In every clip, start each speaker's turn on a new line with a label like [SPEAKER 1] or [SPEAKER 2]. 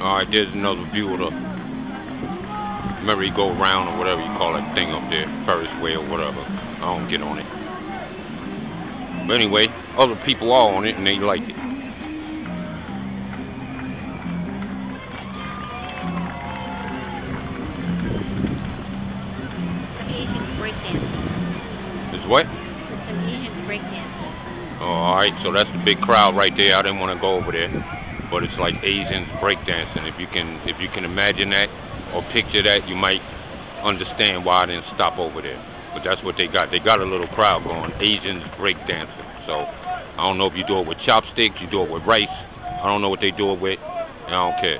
[SPEAKER 1] Alright, there's another view of the merry-go-round or whatever you call that thing up there. Ferris wheel, or whatever. I don't get on it. But anyway, other people are on it and they like it. it. Is what? Oh, alright, so that's the big crowd right there. I didn't want to go over there. But it's like Asians breakdancing. If you can if you can imagine that or picture that, you might understand why I didn't stop over there. But that's what they got. They got a little crowd going, Asians breakdancing. So I don't know if you do it with chopsticks, you do it with rice. I don't know what they do it with. I don't care.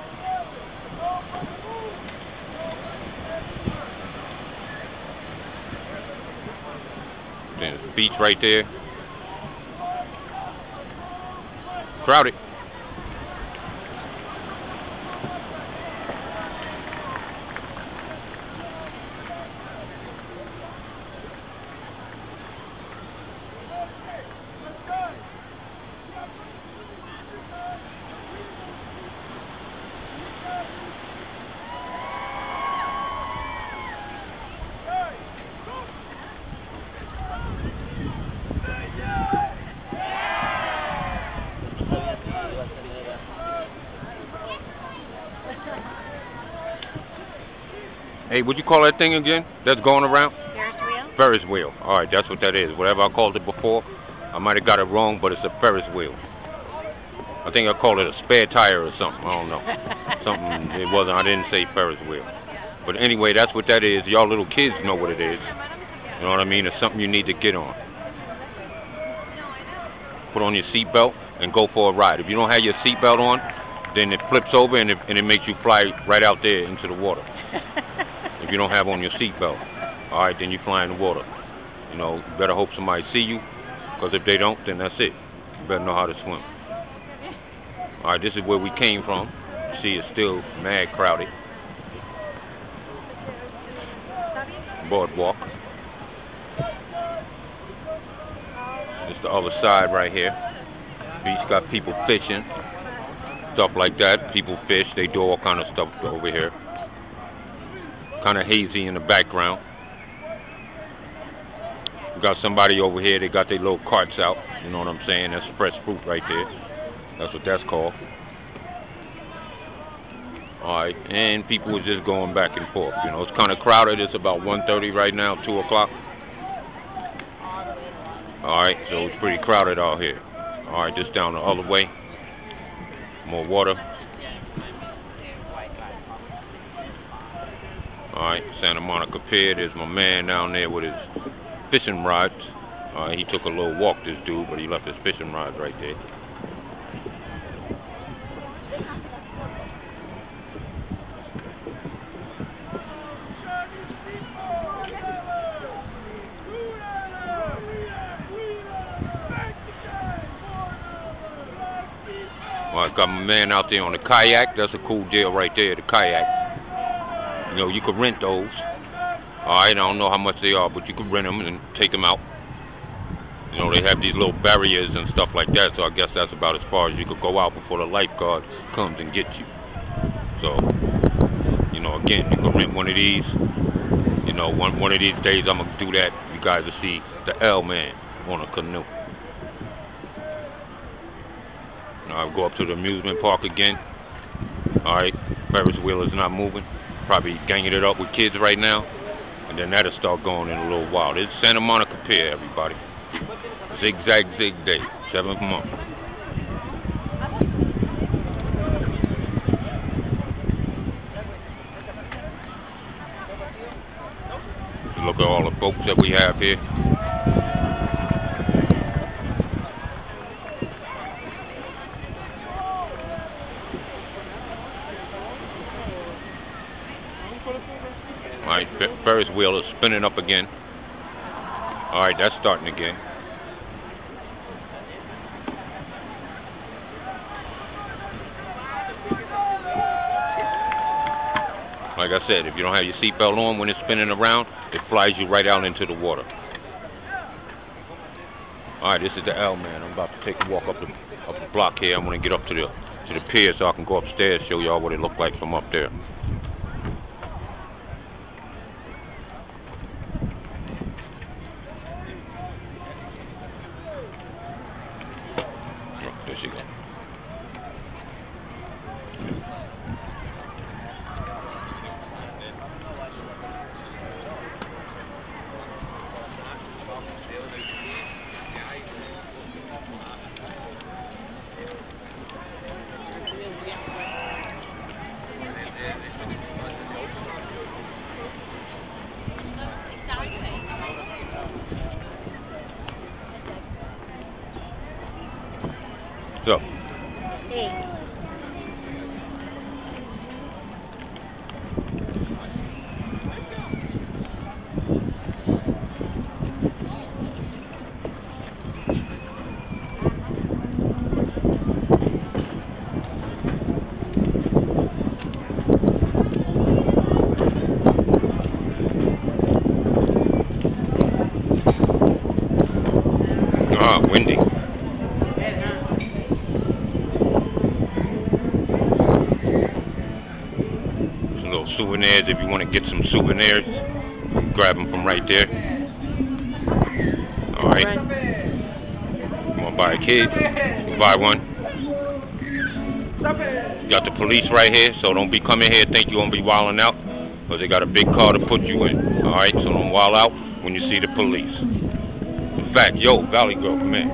[SPEAKER 1] There's the beach right there. Crowded. Hey, what you call that thing again? That's going around?
[SPEAKER 2] Ferris wheel?
[SPEAKER 1] Ferris wheel. All right, that's what that is. Whatever I called it before, I might have got it wrong, but it's a Ferris wheel. I think I called it a spare tire or something. I don't know. something. It wasn't. I didn't say Ferris wheel. But anyway, that's what that is. Y'all little kids know what it is. You know what I mean? It's something you need to get on. Put on your seatbelt and go for a ride. If you don't have your seatbelt on, then it flips over and it, and it makes you fly right out there into the water. you don't have on your seatbelt. All right, then you fly in the water. You know, you better hope somebody see you, because if they don't, then that's it. You better know how to swim. All right, this is where we came from. See, it's still mad crowded. Boardwalk. It's the other side right here. Beach got people fishing, stuff like that. People fish. They do all kind of stuff over here kind of hazy in the background. We got somebody over here, they got their little carts out, you know what I'm saying? That's fresh fruit right there. That's what that's called. Alright, and people are just going back and forth. You know, it's kind of crowded. It's about 1.30 right now, 2 o'clock. Alright, so it's pretty crowded out here. Alright, just down the other way. More water. Alright, Santa Monica Pier. There's my man down there with his fishing rods. Alright, he took a little walk, this dude, but he left his fishing rods right there. Alright, got my man out there on the kayak. That's a cool deal right there, the kayak. You know, you could rent those. I don't know how much they are, but you could rent them and take them out. You know, they have these little barriers and stuff like that, so I guess that's about as far as you could go out before the lifeguard comes and gets you. So, you know, again, you could rent one of these. You know, one one of these days I'm gonna do that. You guys will see the L man on a canoe. I'll go up to the amusement park again. All right, Ferris wheel is not moving probably ganging it up with kids right now, and then that'll start going in a little while. It's Santa Monica Pier, everybody. Zigzag Zig Day, seventh month. Look at all the boats that we have here. Alright, Ferris wheel is spinning up again. Alright, that's starting again. Like I said, if you don't have your seatbelt on when it's spinning around, it flies you right out into the water. Alright, this is the L man. I'm about to take a walk up the up the block here. I'm gonna get up to the to the pier so I can go upstairs show y'all what it looked like from up there. Oh, there she go. So,
[SPEAKER 2] Hey.
[SPEAKER 1] ah, windy. Souvenirs if you want to get some souvenirs. Grab them from right there. Alright. You want to buy a kid? Buy one. Got the police right here, so don't be coming here think you're going to be wilding out. Because they got a big car to put you in. Alright, so don't wild out when you see the police. In fact, yo, Valley Girl, come here.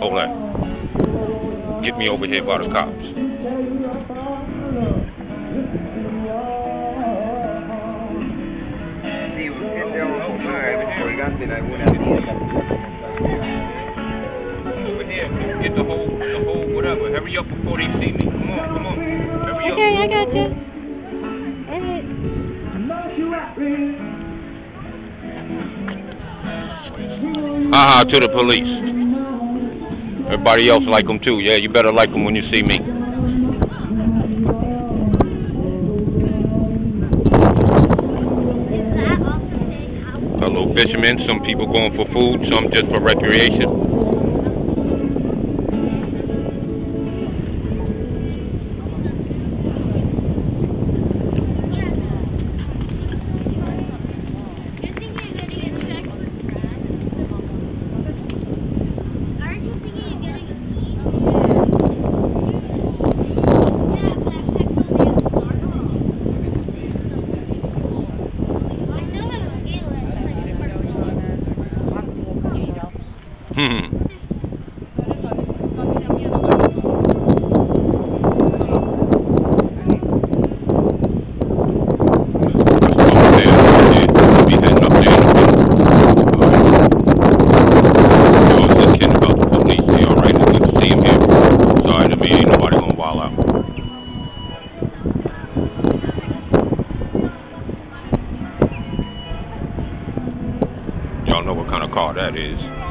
[SPEAKER 1] Hold on. Get me over here by the cops.
[SPEAKER 3] Colgante en alguna pieza.
[SPEAKER 1] Over here. Get the whole, the whole whatever. Hurry up before they see me. Come on, come on. Hurry up.
[SPEAKER 2] Okay, I got you. Alright.
[SPEAKER 1] Haha to the police. Everybody else like them too. Yeah, you better like them when you see me. Fishermen. Some people going for food. Some just for recreation. don't know what kind of car that is.